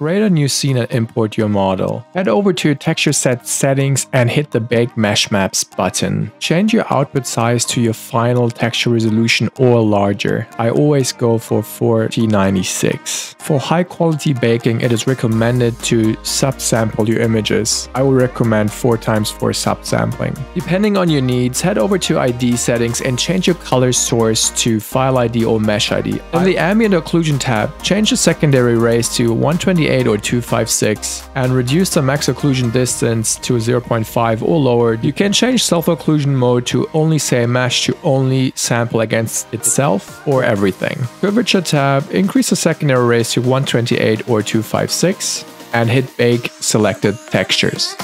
create a new scene and import your model. Head over to your texture set settings and hit the bake mesh maps button. Change your output size to your final texture resolution or larger. I always go for 4096. For high quality baking, it is recommended to subsample your images. I would recommend 4 times 4 subsampling. Depending on your needs, head over to ID settings and change your color source to File ID or Mesh ID. In the Ambient Occlusion tab, change the secondary rays to 128 or 256 and reduce the max occlusion distance to 0.5 or lower. You can change self-occlusion mode to only say mesh to only sample against itself or everything. Curvature tab, increase the secondary rays to 128 or 256 and hit bake selected textures.